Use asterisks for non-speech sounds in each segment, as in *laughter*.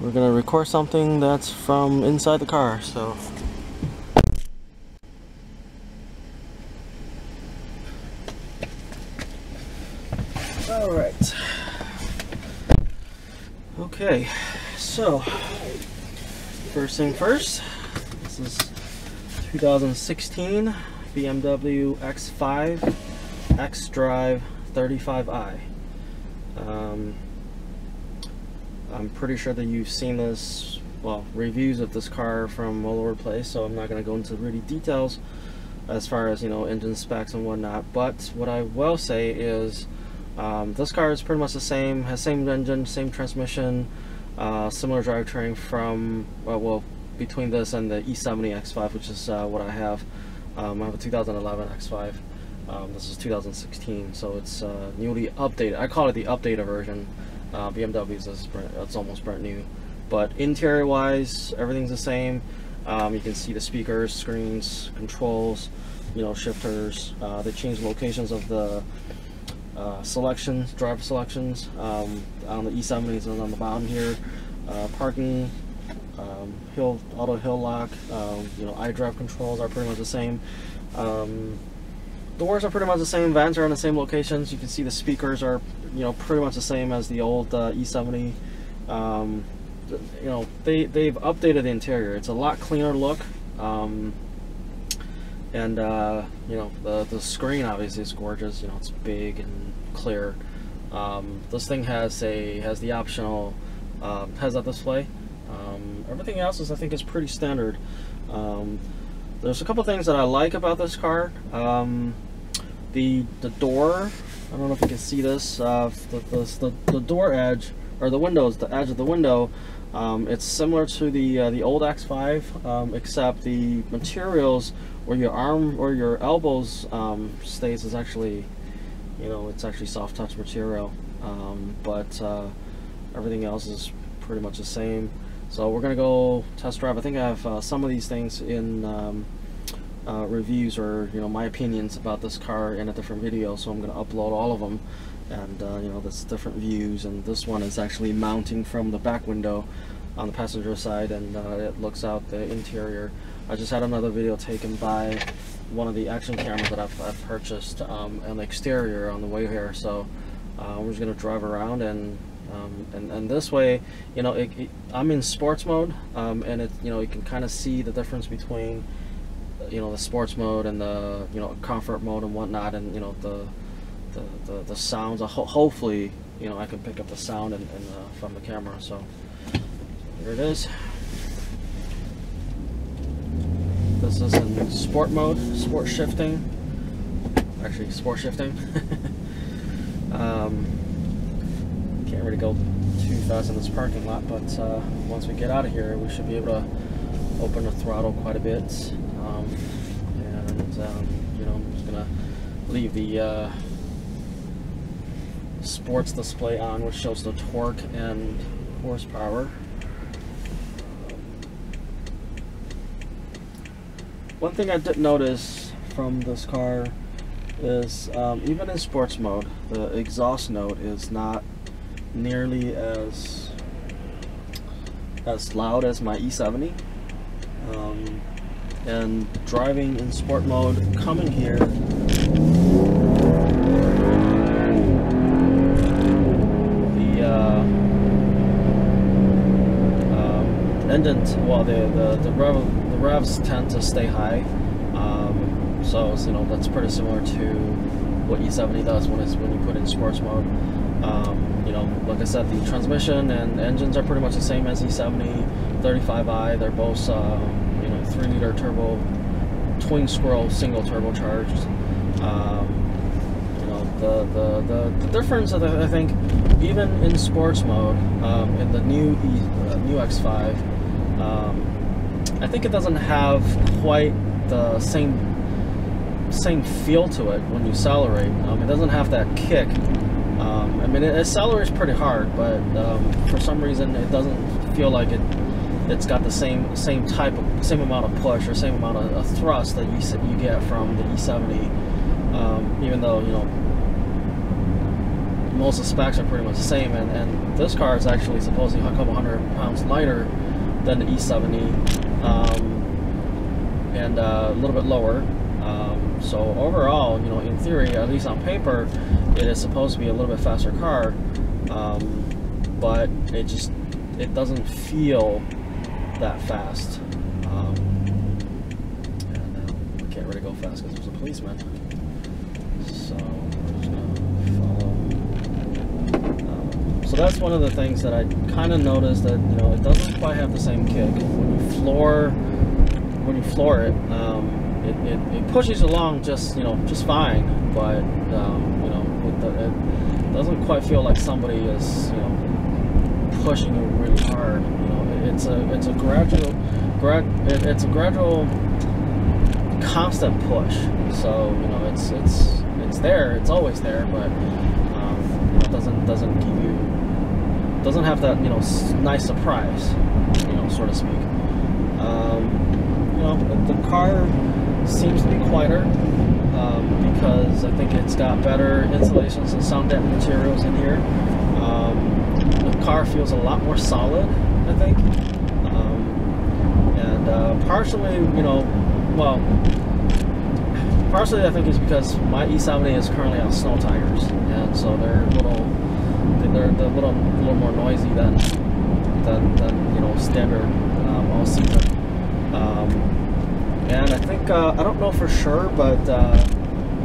we're gonna record something that's from inside the car. So. All right. Okay, so first thing first, this is 2016 BMW X5 X-Drive 35i. Um, I'm pretty sure that you've seen this, well, reviews of this car from all over the place, so I'm not going to go into really details as far as, you know, engine specs and whatnot, but what I will say is um, this car is pretty much the same, has same engine, same transmission, uh, similar drivetrain from, uh, well, between this and the E70 X5, which is uh, what I have. Um, I have a 2011 X5. Um, this is 2016, so it's uh, newly updated. I call it the updated version. Uh, BMW's is it's almost brand new. But interior-wise, everything's the same. Um, you can see the speakers, screens, controls, you know, shifters. Uh, they changed locations of the uh, selections, driver selections um, on the E70s and on the bottom here. Uh, parking, um, hill, auto hill lock, um, you know, iDrive controls are pretty much the same. Um, doors are pretty much the same. Vents are in the same locations. You can see the speakers are, you know, pretty much the same as the old uh, E70. Um, you know, they they've updated the interior. It's a lot cleaner look. Um, and uh, you know, the the screen obviously is gorgeous. You know, it's big and clear. Um, this thing has a has the optional uh, heads-up display. Um, everything else is I think is pretty standard. Um, there's a couple things that I like about this car. The the door, I don't know if you can see this, uh, the, the, the, door edge, or the windows, the edge of the window, um, it's similar to the uh, the old X5, um, except the materials where your arm or your elbows um, stays is actually, you know, it's actually soft touch material. Um, but uh, everything else is pretty much the same. So we're gonna go test drive. I think I have uh, some of these things in um, uh, reviews or you know my opinions about this car in a different video. So I'm gonna upload all of them, and uh, you know there's different views. And this one is actually mounting from the back window on the passenger side, and uh, it looks out the interior. I just had another video taken by one of the action cameras that I've, I've purchased um, the exterior on the way here. So uh, we're just gonna drive around and um, and, and this way, you know, it, it, I'm in sports mode, um, and it, you know, you can kind of see the difference between, you know, the sports mode and the, you know, comfort mode and whatnot, and you know, the, the, the, the sounds. Ho hopefully, you know, I can pick up the sound and, and uh, from the camera. So here it is. This is in sport mode, sport shifting. Actually, sport shifting. *laughs* um, can't really go too fast in this parking lot, but uh, once we get out of here, we should be able to open the throttle quite a bit. Um, and, um, you know, I'm just gonna leave the uh, sports display on, which shows the torque and horsepower. One thing I did notice from this car is um, even in sports mode, the exhaust note is not nearly as as loud as my E70 um, and driving in sport mode coming here. The uh, um, well the, the, the, rev, the revs tend to stay high. Um, so you know that's pretty similar to what E70 does when it's when you put in sports mode. Um, you know, like I said, the transmission and engines are pretty much the same as E70, 35i. They're both, uh, know, three liter turbo, twin scroll single turbocharged. Um, you know, the, the, the, the difference, I think, even in sports mode, um, in the new e, uh, new X5, um, I think it doesn't have quite the same same feel to it when you accelerate. Um, it doesn't have that kick um, I mean, it, accelerates pretty hard, but um, for some reason it doesn't feel like it. It's got the same same type of same amount of push or same amount of, of thrust that you you get from the E70. Um, even though you know most of the specs are pretty much the same, and, and this car is actually supposedly a couple hundred pounds lighter than the E70, um, and uh, a little bit lower. Um, so overall, you know, in theory, at least on paper, it is supposed to be a little bit faster car, um, but it just it doesn't feel that fast. Um, and uh, I can't really go fast because there's a policeman. So. Um, so that's one of the things that I kind of noticed that you know it doesn't quite have the same kick when you floor when you floor it. Um, it, it, it, pushes along just you know just fine, but um, you know it doesn't quite feel like somebody is you know pushing you really hard. It's a it's a gradual, grad it, it's a gradual, constant push. So you know it's it's it's there. It's always there, but um, it doesn't doesn't give you doesn't have that you know nice surprise, you know, so to speak. Um, you know, the car seems to be quieter um, because I think it's got better insulations and sound depth materials in here. Um, the car feels a lot more solid, I think. Um, and uh, partially, you know, well, partially I think is because my E70 is currently on snow tires, and so they're a little, they're, they're a little, little more noisy than, than, than you know, standard um, all season. Um, and I think, uh, I don't know for sure, but uh,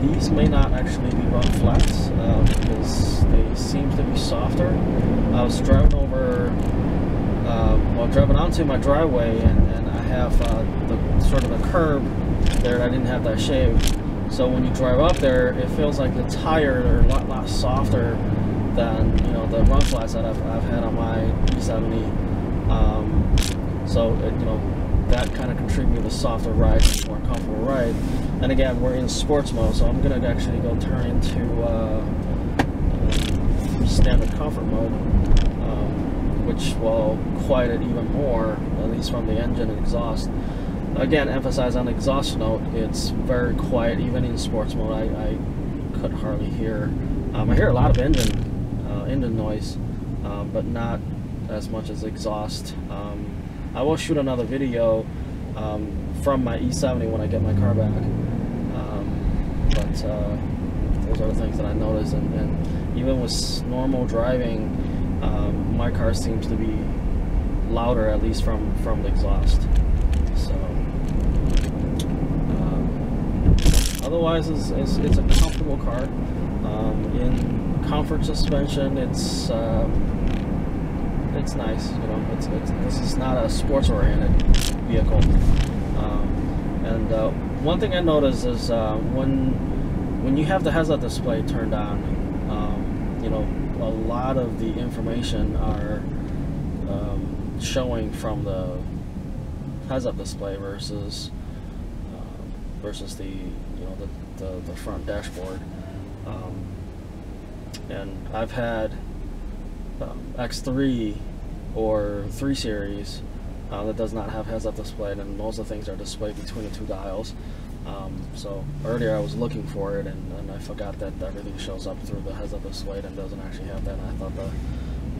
these may not actually be run flats uh, because they seem to be softer. I was driving over, uh, well, driving onto my driveway, and, and I have uh, the sort of the curb there. I didn't have that shaved, so when you drive up there, it feels like the tires are a lot, lot softer than you know the run flats that I've, I've had on my E70. Um, so it, you know that kind of contribute to softer ride, more comfortable ride. And again, we're in sports mode, so I'm gonna actually go turn into uh, standard comfort mode, which will quiet it even more, at least from the engine and exhaust. Again, emphasize on the exhaust note, it's very quiet, even in sports mode. I, I could hardly hear. Um, I hear a lot of engine, uh, engine noise, um, but not as much as exhaust. Um, I will shoot another video um, from my E70 when I get my car back. Um, but uh, those are the things that I noticed, and, and even with normal driving, um, my car seems to be louder, at least from from the exhaust. So. Um, otherwise, it's, it's, it's, a comfortable car. Um, in comfort suspension, it's um, it's nice. You know, it's, it's this is not a sports-oriented vehicle. Um, and uh, one thing I noticed is uh, when when you have the heads-up display turned on, you know, a lot of the information are um, showing from the heads-up display versus uh, versus the you know the, the, the front dashboard. Um, and I've had um, X3 or 3 Series uh, that does not have heads-up display, and most of the things are displayed between the two dials. Um, so earlier I was looking for it, and, and, I forgot that everything shows up through the heads of the display and doesn't actually have that. And I thought the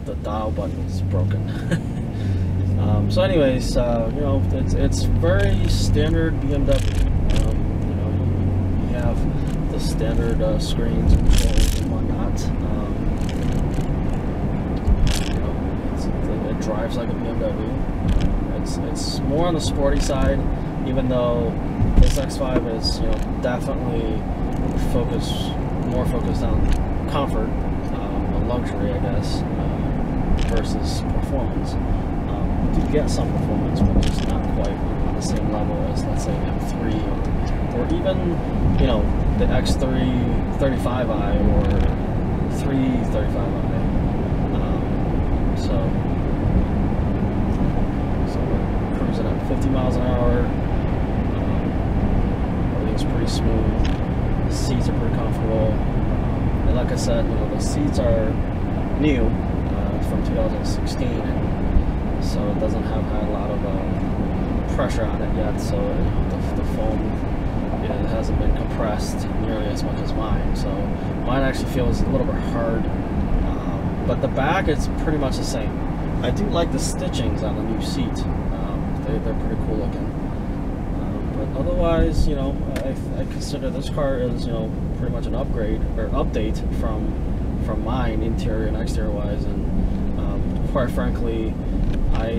the dial button was broken. *laughs* um, so, anyways, uh, you know, it's it's very standard BMW. Um, you know, you, have the standard uh, screens and controls and whatnot. Um, drives like a BMW. It's it's more on the sporty side, even though this X5 is you know definitely focused more focused on comfort, um, luxury, I guess, uh, versus performance. Um, you get some performance, but it's not quite on the same level as let's say M3 or, or even you know the X3 35i or 335i. Um, so 50 miles an hour. Pretty smooth. The seats are pretty comfortable. And like I said, you know, the seats are new uh, from 2016, and so it doesn't have had a lot of uh, pressure on it yet. So you know, the, the foam it hasn't been compressed nearly as much as mine. So mine actually feels a little bit hard. Um, but the back is pretty much the same. I do like the stitchings on the new seat. Um, they, they're pretty cool looking. Um, otherwise, you know, I, I consider this car as you know pretty much an upgrade or update from from mine interior and exterior wise. And um, quite frankly I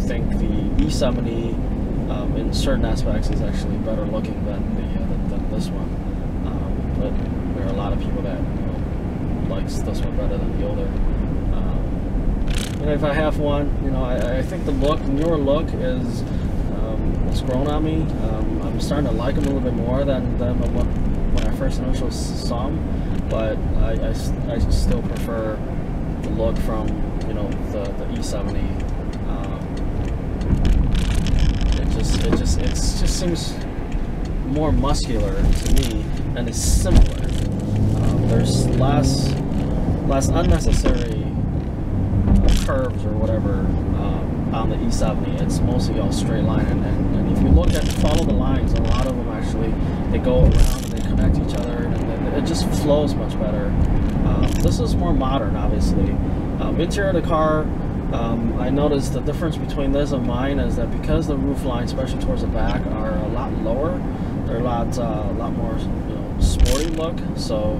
think the E70 um, in certain aspects is actually better looking than the uh, than, this one. Um, but there are a lot of people that you know, likes this one better than the older. Um, and if I have one you know I, I think the look newer look is um, it's grown on me um, I'm starting to like them a little bit more than, than when I first initially saw them, but I, I, I still prefer the look from you know the, the E70. Um, it just it just it just seems more muscular to me, and it's simpler. Um, there's less less unnecessary uh, curves or whatever um, on the E70. It's mostly all straight line, and, and, and if you look at follow the lines, a lot of them actually they go around and they connect each other, and it just flows much better. Um, this is more modern, obviously. Um, interior of the car, um, I noticed the difference between this and mine is that because the roof lines, especially towards the back, are a lot lower, they're a lot, uh, a lot more, you know, sporty look. So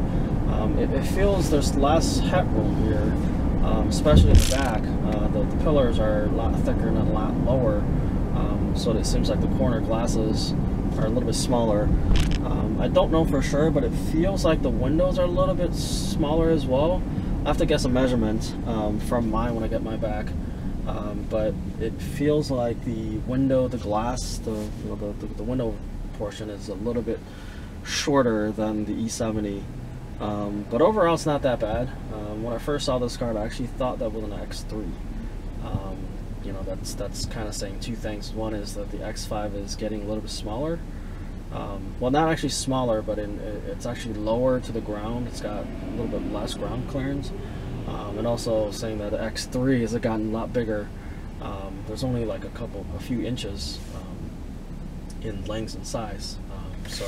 um, it, it, feels there's less headroom here, um, especially in the back. Uh, the, the, pillars are a lot thicker and a lot lower, um, so it seems like the corner glasses are a little bit smaller. Um, I don't know for sure, but it feels like the windows are a little bit smaller as well. I have to get some measurements um, from mine when I get my back. Um, but it feels like the window, the glass, the, you know, the, the, the, window portion is a little bit shorter than the E70. Um, but overall, it's not that bad. Um, when I first saw this car, I actually thought that was an X3 um, you know that's that's kind of saying two things. One is that the X5 is getting a little bit smaller. Um, well, not actually smaller, but in, it's actually lower to the ground. It's got a little bit less ground clearance, um, and also saying that the X3 has gotten a lot bigger. Um, there's only like a couple, a few inches in length and size. So